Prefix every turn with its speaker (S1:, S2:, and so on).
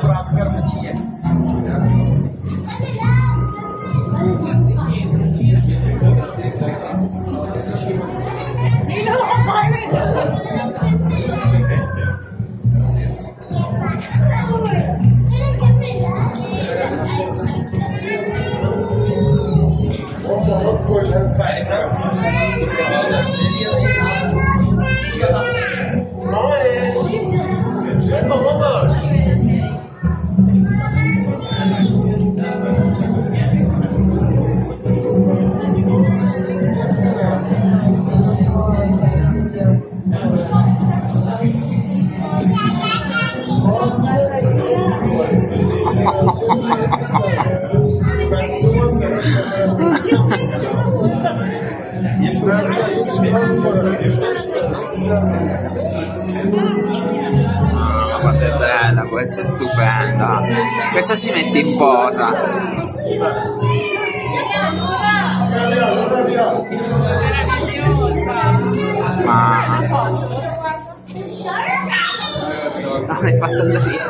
S1: Prato garnatinha. Yeah.
S2: Ah, quanto è bella, questa è stupenda. Questa si mette in posa. Ma... Ah, l'hai fatta andare via.